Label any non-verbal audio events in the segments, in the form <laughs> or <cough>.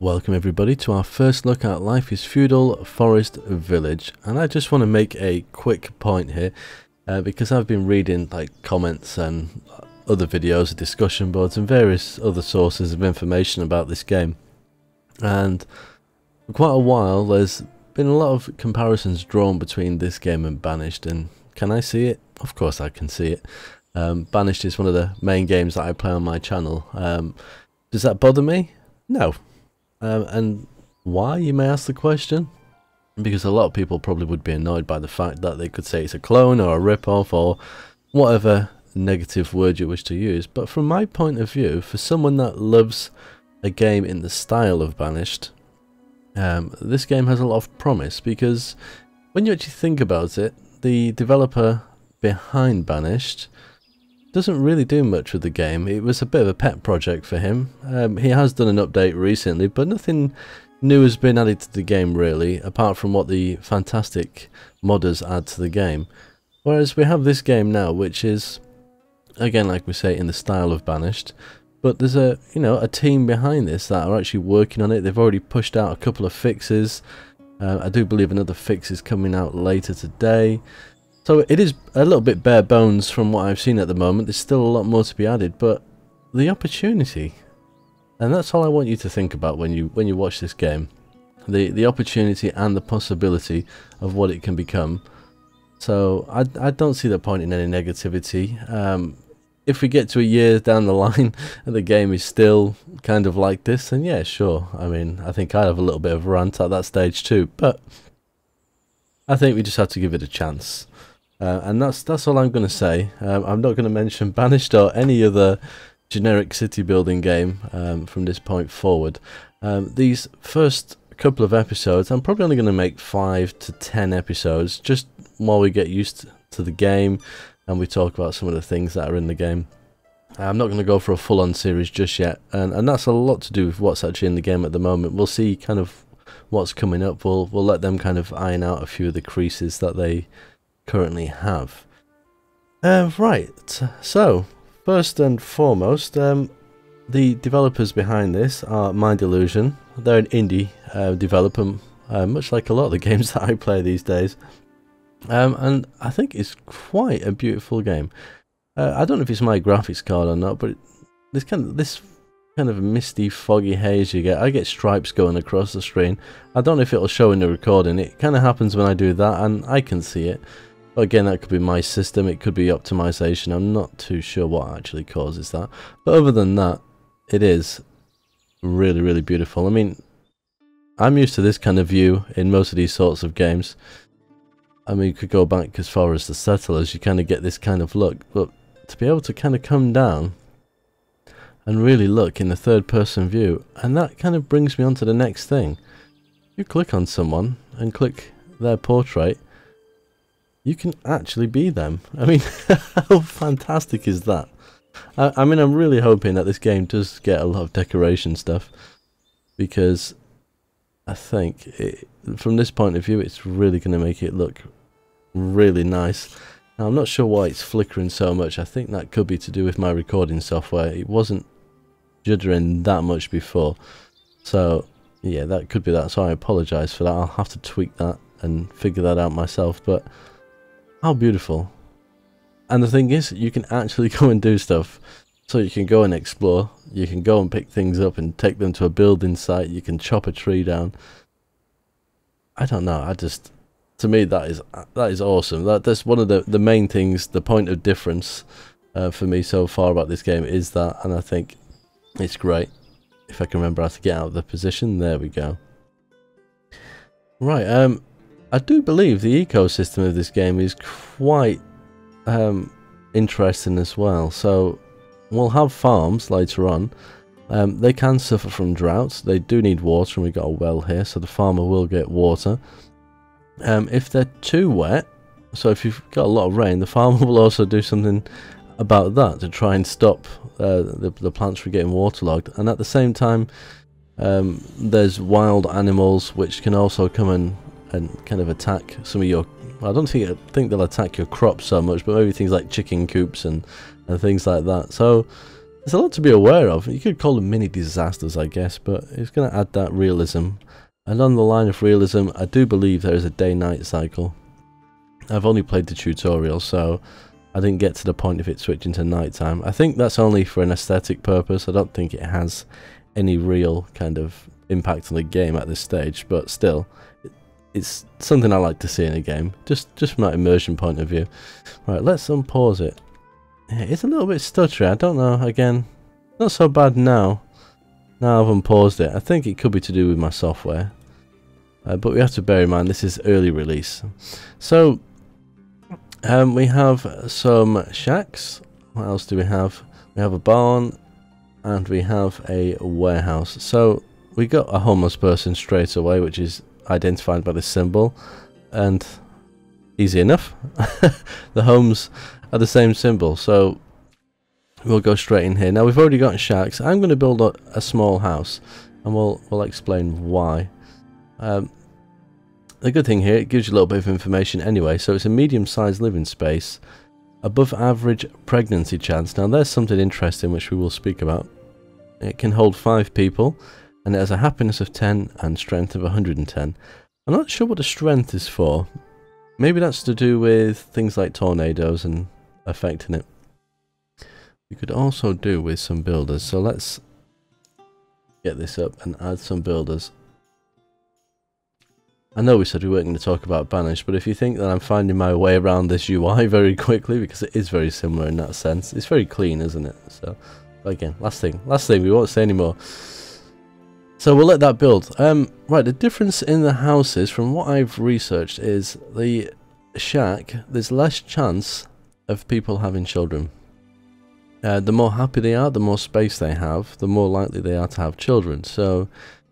Welcome everybody to our first look at Life is Feudal Forest Village and I just want to make a quick point here uh, because I've been reading like comments and other videos, discussion boards and various other sources of information about this game and for quite a while there's been a lot of comparisons drawn between this game and Banished and can I see it? Of course I can see it. Um, Banished is one of the main games that I play on my channel. Um, does that bother me? No, um, and why, you may ask the question? Because a lot of people probably would be annoyed by the fact that they could say it's a clone or a rip-off or whatever negative word you wish to use. But from my point of view, for someone that loves a game in the style of Banished, um, this game has a lot of promise because when you actually think about it, the developer behind Banished doesn't really do much with the game. It was a bit of a pet project for him. Um, he has done an update recently, but nothing new has been added to the game really, apart from what the fantastic modders add to the game. Whereas we have this game now, which is, again, like we say, in the style of Banished, but there's a, you know, a team behind this that are actually working on it. They've already pushed out a couple of fixes. Uh, I do believe another fix is coming out later today. So it is a little bit bare bones from what I've seen at the moment. There's still a lot more to be added, but the opportunity, and that's all I want you to think about when you when you watch this game, the the opportunity and the possibility of what it can become. So I I don't see the point in any negativity. Um, if we get to a year down the <laughs> line and the game is still kind of like this, then yeah, sure. I mean, I think I'd have a little bit of a rant at that stage too, but I think we just have to give it a chance. Uh, and that's that's all I'm going to say. Um, I'm not going to mention Banished or any other generic city building game um, from this point forward. Um, these first couple of episodes, I'm probably only going to make five to ten episodes, just while we get used to the game and we talk about some of the things that are in the game. I'm not going to go for a full-on series just yet, and and that's a lot to do with what's actually in the game at the moment. We'll see kind of what's coming up. We'll we'll let them kind of iron out a few of the creases that they currently have. Uh, right, so first and foremost, um, the developers behind this are MindIllusion. They're an indie uh, developer, uh, much like a lot of the <laughs> games that I play these days. Um, and I think it's quite a beautiful game. Uh, I don't know if it's my graphics card or not, but this kind of this kind of misty, foggy haze you get. I get stripes going across the screen. I don't know if it'll show in the recording. It kind of happens when I do that, and I can see it. Again, that could be my system, it could be optimization, I'm not too sure what actually causes that. But other than that, it is really, really beautiful. I mean, I'm used to this kind of view in most of these sorts of games. I mean, you could go back as far as the Settlers, you kind of get this kind of look, but to be able to kind of come down and really look in the third person view, and that kind of brings me on to the next thing. You click on someone and click their portrait, you can actually be them. I mean, <laughs> how fantastic is that? I, I, mean, I'm really hoping that this game does get a lot of decoration stuff because I think it, from this point of view, it's really going to make it look really nice. Now, I'm not sure why it's flickering so much. I think that could be to do with my recording software. It wasn't juddering that much before. So, yeah, that could be that. So I apologise for that. I'll have to tweak that and figure that out myself. But how beautiful. And the thing is, you can actually <laughs> go and do stuff. So you can go and explore, you can go and pick things up and take them to a building site, you can chop a tree down. I don't know, I just, to me that is that is awesome. That That's one of the, the main things, the point of difference uh, for me so far about this game is that, and I think it's great. If I can remember how to get out of the position, there we go. Right, um, I do believe the ecosystem of this game is quite um, interesting as well. So we'll have farms later on. Um, they can suffer from droughts. They do need water, and we've got a well here, so the farmer will get water. Um, if they're too wet, so if you've got a lot of rain, the farmer <laughs> will also do something about that to try and stop uh, the, the plants from getting waterlogged. And at the same time, um, there's wild animals which can also come and and kind of attack some of your. I don't think I think they'll attack your crops so much, but maybe things like chicken coops and and things like that. So there's a lot to be aware of. You could call them mini disasters, I guess, but it's going to add that realism. And on the line of realism, I do believe there is a day-night cycle. I've only played the tutorial, so I didn't get to the point of it switching to nighttime. I think that's only for an aesthetic purpose. I don't think it has any real kind of impact on the game at this stage, but still, it's something I like to see in a game, just just from that immersion point of view. Right, let's unpause it. it's a little bit stuttery, I don't know, again, not so bad now. Now I've unpaused it, I think it could be to do with my software. Uh, but we have to bear in mind this is early release. So, um, we have some shacks. What else do we have? We have a barn and we have a warehouse. So we got a homeless person straight away, which is identified by this symbol. And easy enough. <laughs> the homes are the same symbol. So we'll go straight in here. Now we've already got shacks. I'm going to build a, a small house and we'll, we'll explain why. Um, the good thing here, it gives you a little bit of information anyway. So it's a medium-sized living space, above average pregnancy chance. Now there's something interesting which we will speak about. It can hold 5 people, and it has a happiness of 10 and strength of 110. I'm not sure what the strength is for. Maybe that's to do with things like tornadoes and affecting it. We could also do with some builders. So let's get this up and add some builders. I know we said we weren't going to talk about Banish, but if you think that I'm finding my way around this UI <laughs> very quickly, because it is very similar in that sense, it's very clean, isn't it? So, again, last thing, last thing, we won't say anymore. So we'll let that build. Um, right, the difference in the houses, from what I've researched, is the shack, there's less chance of people having children. Uh, the more happy they are, the more space they have, the more likely they are to have children. So,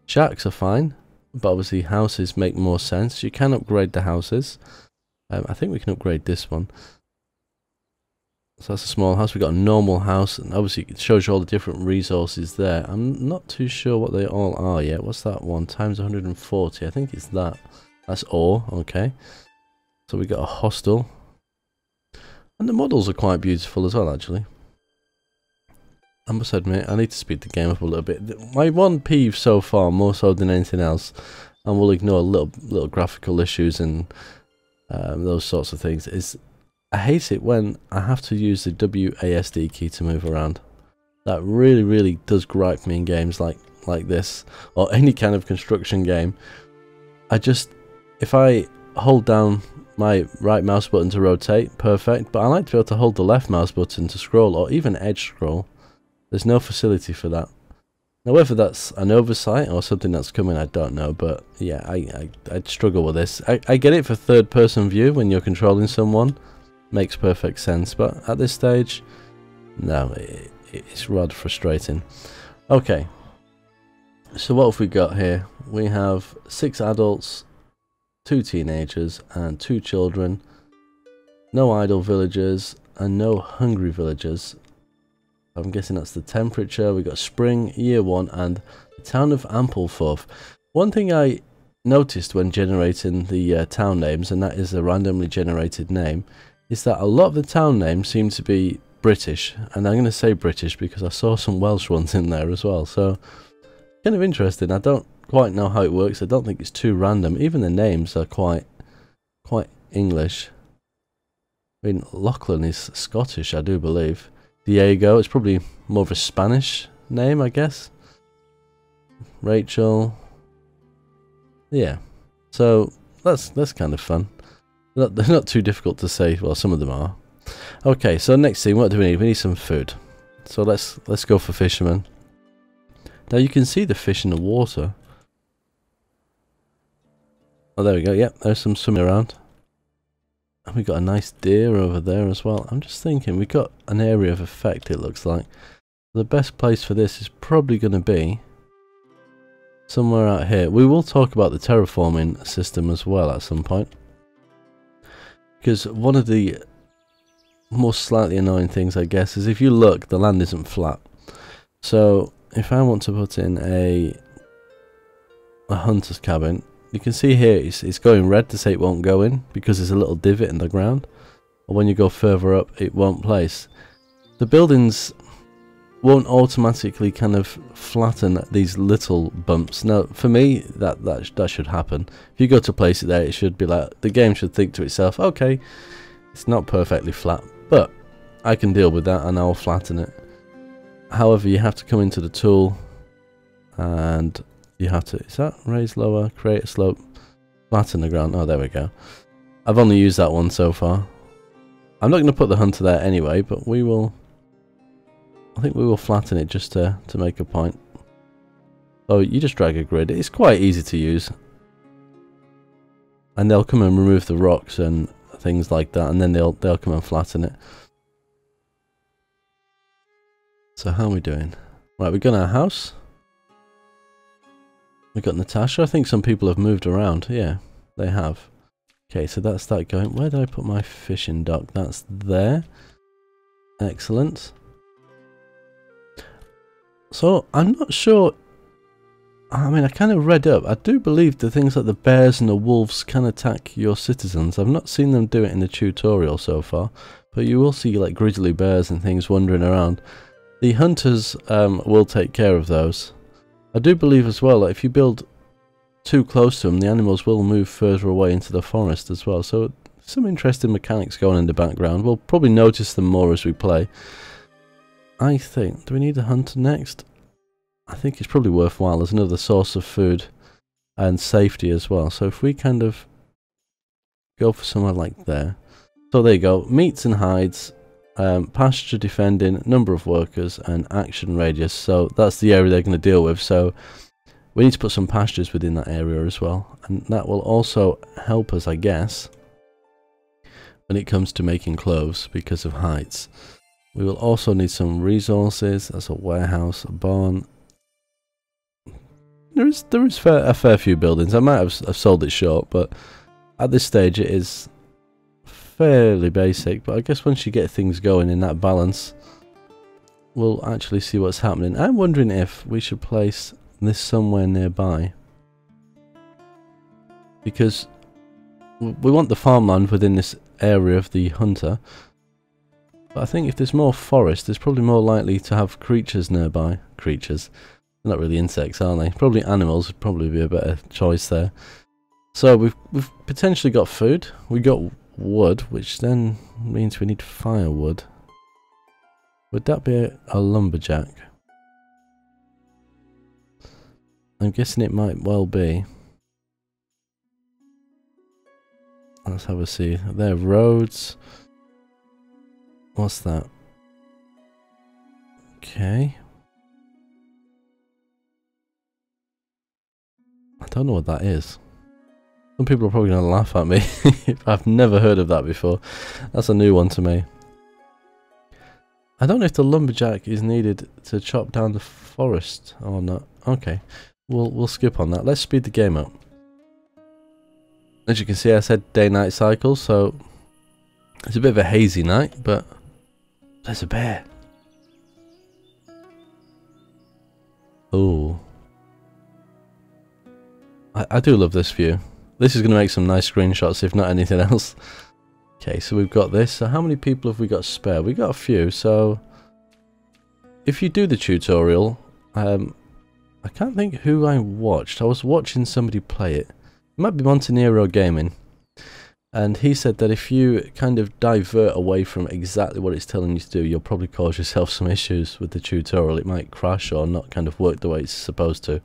shacks are fine but obviously houses make more sense. You can upgrade the houses. Um, I think we can upgrade this one. So that's a small house. We've got a normal house, and obviously it shows you all the different resources there. I'm not too sure what they all are yet. What's that one? Times 140. I think it's that. That's ore. Okay. So we got a hostel. And the models are quite beautiful as well, actually. I must admit, I need to speed the game up a little bit. My one peeve so far, more so than anything else, and we'll ignore little little graphical issues and um, those sorts of things, is I hate it when I have to use the WASD key to move around. That really, really does gripe me in games like like this, or any kind of construction game. I just, if I hold down my right mouse button to rotate, perfect, but I like to be able to hold the left mouse button to scroll, or even edge scroll. There's no facility for that. Now, whether that's an oversight or something that's coming, I don't know. But yeah, I I, I struggle with this. I, I get it for third person view when you're controlling someone, makes perfect sense. But at this stage, no, it, it's rather frustrating. Okay, so what have we got here? We have six adults, two teenagers, and two children. No idle villagers and no hungry villagers. I'm guessing that's the temperature. We got spring, year one, and the town of Ampleforth. One thing I noticed when generating the uh, town names, and that is a randomly generated name, is that a lot of the town names seem to be British. And I'm going to say British because I saw some Welsh ones in there as well. So, kind of interesting. I don't quite know how it works. I don't think it's too random. Even the names are quite, quite English. I mean, Lachlan is Scottish, I do believe. Diego. It's probably more of a Spanish name, I guess. Rachel. Yeah. So that's that's kind of fun. Not, <laughs> they're not too difficult to say. Well, some of them are. Okay, so next thing, what do we need? We need some food. So let's let's go for fishermen. Now you can see the fish in the water. Oh, there we go. Yep, there's some swimming around. And we got a nice deer over there as well. I'm just thinking, we've got an area of effect it looks like. The best place for this is probably going to be somewhere out here. We will talk about the terraforming system as well at some point. Because one of the most slightly annoying things I guess is if you look, the land isn't flat. So if I want to put in a a hunter's cabin, you can see here it's, it's going red to say it won't go in because there's a little divot in the ground. Or when you go further up, it won't place. The buildings won't automatically kind of flatten these little bumps. Now, for me, that, that, that should happen. If you go to place it there, it should be like, the game should think to itself, okay, it's not perfectly flat, but I can deal with that and I'll flatten it. However, you have to come into the tool and you have to, is that raise lower, create a slope, flatten the ground. Oh, there we go. I've only used that one so far. I'm not going to put the hunter there anyway, but we will I think we will flatten it just to, to make a point. Oh, you just drag a grid. It's quite easy to use. And they'll come and remove the rocks and things like that, and then they'll they'll come and flatten it. So how are we doing? Right, we've got our house. We've got Natasha. I think some people have moved around. Yeah, they have. Okay, so that's that going. Where did I put my fishing dock? That's there. Excellent. So I'm not sure. I mean, I kind of read up. I do believe the things like the bears and the wolves can attack your citizens. I've not seen them do it in the tutorial so far, but you will see like grizzly bears and things wandering around. The hunters um, will take care of those. I do believe as well that if you build too close to them, the animals will move further away into the forest as well. So some interesting mechanics going in the background. We'll probably notice them more as we play. I think, do we need a hunter next? I think it's probably worthwhile as another source of food and safety as well. So if we kind of go for somewhere like there. So there you go, meats and hides, um, pasture defending, number of workers and action radius. So that's the area they're going to deal with. So we need to put some pastures within that area as well. And that will also help us, I guess, when it comes to making clothes because of heights. We will also need some resources. That's a warehouse, a barn. There is there is fair, a fair few buildings. I might have, have sold it short, but at this stage it is fairly basic. But I guess once you get things going in that balance, we'll actually see what's happening. I'm wondering if we should place this somewhere nearby. Because we want the farmland within this area of the hunter. But I think if there's more forest, there's probably more likely to have creatures nearby. Creatures. They're not really insects, are they? Probably animals would probably be a better choice there. So we've, we've potentially got food. We got wood, which then means we need firewood. Would that be a, a lumberjack? I'm guessing it might well be. Let's have a see. There roads. What's that? Okay. I don't know what that is. Some people are probably going to laugh at me. <laughs> I've never heard of that before. That's a new one to me. I don't know if the lumberjack is needed to chop down the forest or not. Okay, we'll we'll skip on that. Let's speed the game up. As you can see, I said day-night cycle, so it's a bit of a hazy night, but there's a bear. Oh. I, I do love this view. This is going to make some nice screenshots, if not anything else. <laughs> Okay, so we've got this. So how many people have we got spare? We got a few, so... If you do the tutorial, um, I can't think who I watched. I was watching somebody play it. It might be Montenero Gaming. And he said that if you kind of divert away from exactly what it's telling you to do, you'll probably cause yourself some issues with the tutorial. It might crash or not kind of work the way it's supposed to.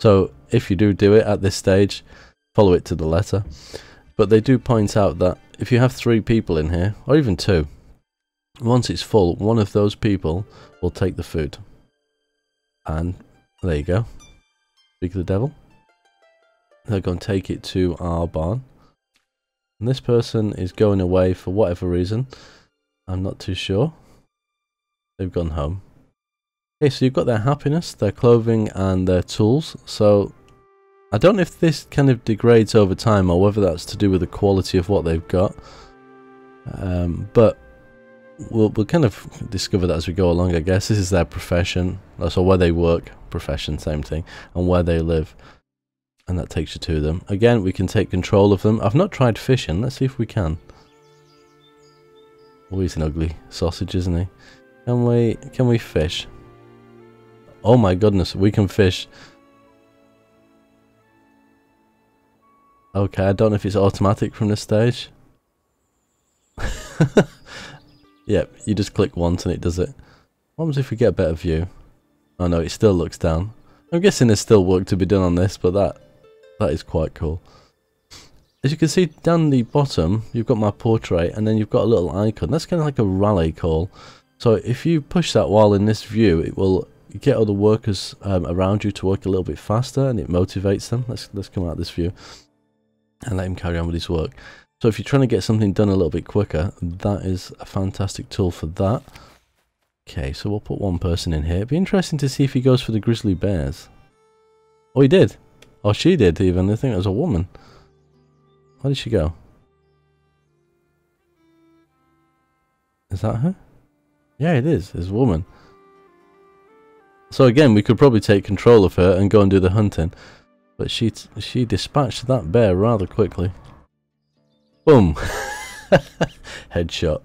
So if you do do it at this stage, follow it to the letter. But they do point out that if you have three people in here, or even two, once it's full, one of those people will take the food. And there you go. Speak of the devil. They're going to take it to our barn. And this person is going away for whatever reason. I'm not too sure. They've gone home. Okay, so you've got their happiness, their clothing, and their tools. So I don't know if this kind of degrades over time or whether that's to do with the quality of what they've got. Um, but we'll, we'll kind of discover that as we go along, I guess. This is their profession. So where they work, profession, same thing, and where they live and that takes you to them. Again, we can take control of them. I've not tried fishing. Let's see if we can. Oh, he's an ugly sausage, isn't he? Can we, can we fish? Oh my goodness, we can fish. Okay, I don't know if it's automatic from this stage. <laughs> yep, you just click once and it does it. What happens if we get a better view? Oh no, it still looks down. I'm guessing there's still work to be done on this, but that that is quite cool. As you can see down the bottom, you've got my portrait, and then you've got a little icon. That's kind of like a rally call. So if you push that while in this view, it will get other workers um, around you to work a little bit faster, and it motivates them. Let's let's come out of this view and let him carry on with his work. So if you're trying to get something done a little bit quicker, that is a fantastic tool for that. Okay, so we'll put one person in here. It'd be interesting to see if he goes for the grizzly bears. Oh, he did. Oh, she did even. I think it was a woman. Where did she go? Is that her? Yeah, it is. It's a woman. So again, we could probably take control of her and go and do the hunting. But she she dispatched that bear rather quickly. Boom. <laughs> Headshot.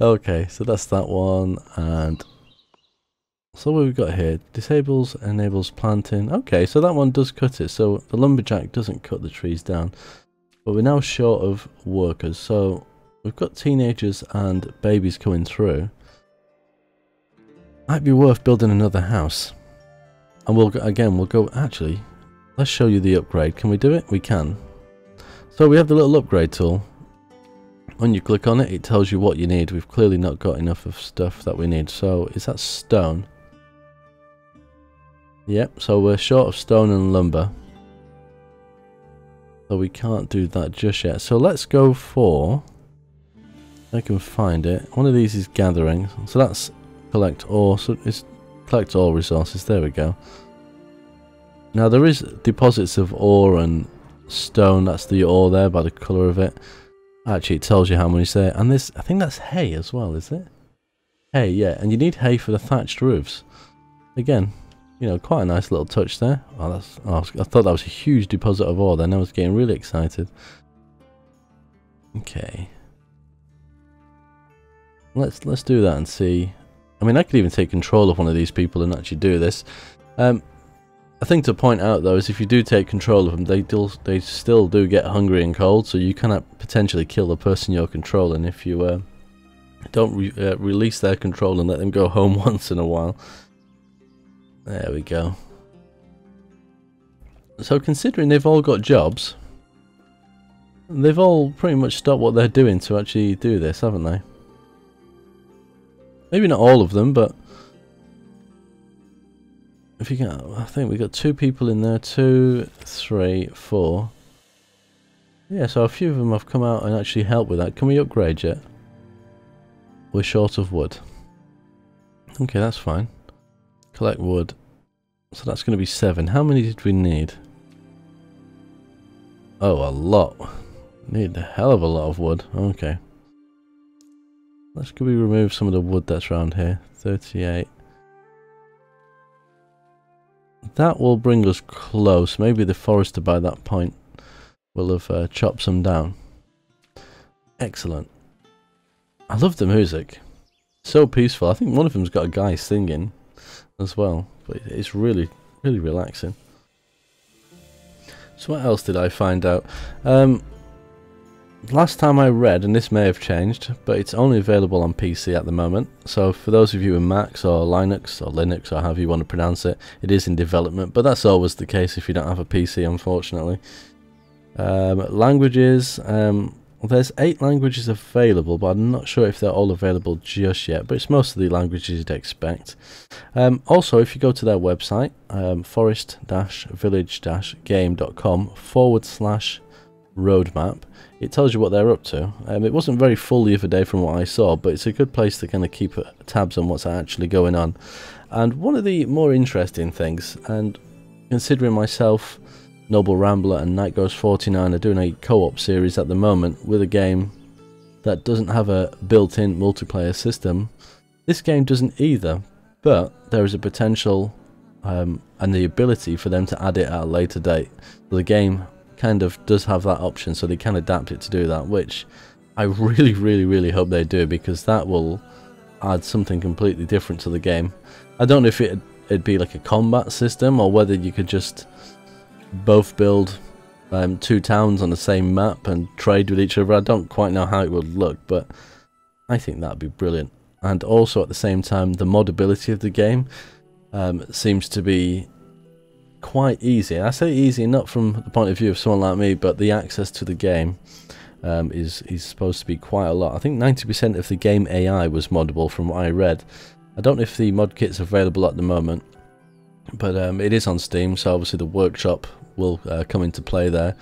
Okay, so that's that one. And so what we've got here, disables, enables planting. Okay, so that one does cut it. So the lumberjack doesn't cut the trees down. But we're now short of workers. So we've got teenagers and babies coming through. Might be worth building another house. And we'll again, we'll go, actually, let's show you the upgrade. Can we do it? We can. So we have the little upgrade tool. When you click on it, it tells you what you need. We've clearly not got enough of stuff that we need. So is that stone? Yep, so we're short of stone and lumber. So we can't do that just yet. So let's go for... I can find it. One of these is gathering. So that's collect ore. So it's collect all resources. There we go. Now there is deposits of ore and stone. That's the ore there by the colour of it. Actually, it tells you how many there. And this, I think that's hay as well, is it? Hay, yeah. And you need hay for the thatched roofs. Again, you know, quite a nice little touch there. Oh, that's, oh, I thought that was a huge deposit of ore then. I was getting really excited. Okay. Let's let's do that and see. I mean, I could even take control of one of these people and actually do this. Um, a thing to point out though is if you do take control of them, they do, they still do get hungry and cold, so you cannot potentially kill the person you're controlling if you uh, don't re uh, release their control and let them go home <laughs> once in a while. There we go. So considering they've all got jobs, they've all pretty much stopped what they're doing to actually do this, haven't they? Maybe not all of them, but if you can, I think we've got two people in there. Two, three, four. Yeah, so a few of them have come out and actually helped with that. Can we upgrade yet? We're short of wood. Okay, that's fine. Collect wood. So that's going to be seven. How many did we need? Oh, a lot. Need a hell of a lot of wood. Okay. Let's go we remove some of the wood that's around here. 38. That will bring us close. Maybe the forester by that point will have uh, chopped some down. Excellent. I love the music. So peaceful. I think one of them's got a guy singing as well. But it's really, really relaxing. So what else did I find out? Um, last time I read, and this may have changed, but it's only available on PC at the moment. So for those of you in Macs or Linux or Linux or however you want to pronounce it, it is in development. But that's always the case if you don't have a PC, unfortunately. Um, languages, um, there's eight languages available, but I'm not sure if they're all available just yet. But it's most of the languages you'd expect. Um, also, if you go to their website, um, forest-village-game.com forward slash roadmap, it tells you what they're up to. Um, it wasn't very full the other day from what I saw, but it's a good place to kind of keep tabs on what's actually going on. And one of the more interesting things, and considering myself, Noble Rambler and Night Ghost 49 are doing a co-op series at the moment with a game that doesn't have a built-in multiplayer system, this game doesn't either, but there is a potential um, and the ability for them to add it at a later date. The game kind of does have that option, so they can adapt it to do that, which I <laughs> really, really, really hope they do because that will add something completely different to the game. I don't know if it it'd be like a combat system or whether you could just both build um, two towns on the same map and trade with each other. I don't quite know how it would look, but I think that'd be brilliant. And also at the same time, the modability of the game um, seems to be quite easy. I say easy not from the point of view of someone like me, but the access to the game um, is is supposed to be quite a lot. I think 90% of the game AI was moddable from what I read. I don't know if the mod kit's available at the moment, but um, it is on Steam, so obviously the workshop will uh, come into play there.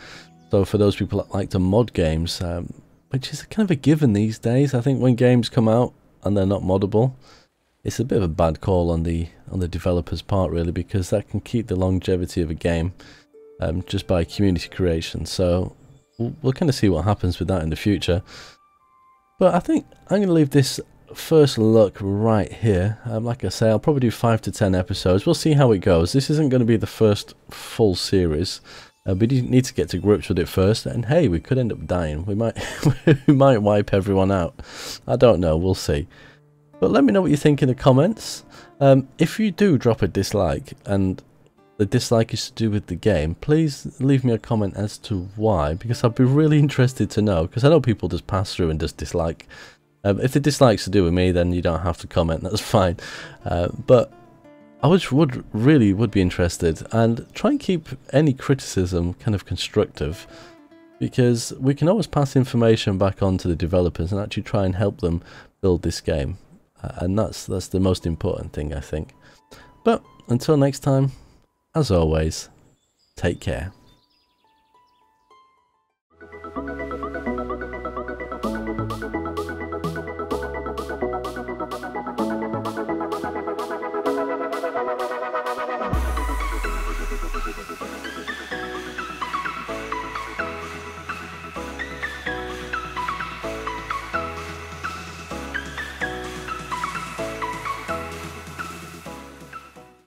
So for those people that like to mod games, um, which is kind of a given these days, I think when games come out and they're not moddable, it's a bit of a bad call on the on the developer's part really because that can keep the longevity of a game um, just by community creation. So we'll, we'll kind of see what happens with that in the future. But I think I'm going to leave this first look right here. Um, like I say, I'll probably do 5 to 10 episodes. We'll see how it goes. This isn't going to be the first full series. Uh, we need to get to grips with it first. And hey, we could end up dying. We might, <laughs> we might wipe everyone out. I don't know. We'll see. But let me know what you think in the comments. Um, if you do drop a dislike and the dislike is to do with the game, please leave me a comment as to why, because I'd be really interested to know, because I know people just pass through and just dislike. Um, if the dislike's to do with me, then you don't have to comment, that's <laughs> fine. Uh, but I would, would really would be interested, and try and keep any criticism kind of constructive, because we can always pass information back on to the developers and actually try and help them build this game. Uh, and that's that's the most important thing, I think. But until next time, as always, take care.